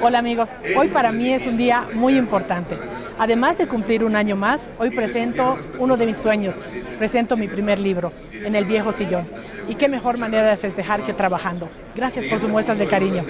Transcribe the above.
Hola amigos, hoy para mí es un día muy importante. Además de cumplir un año más, hoy presento uno de mis sueños. Presento mi primer libro, En el viejo sillón. Y qué mejor manera de festejar que trabajando. Gracias por sus muestras de cariño.